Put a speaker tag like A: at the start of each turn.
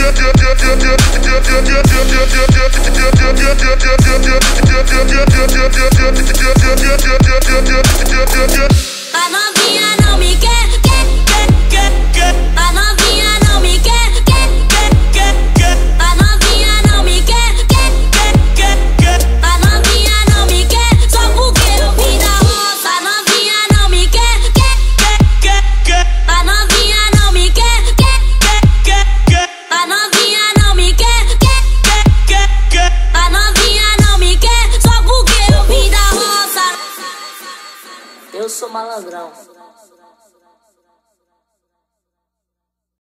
A: Yeah. Eu sou malandrão.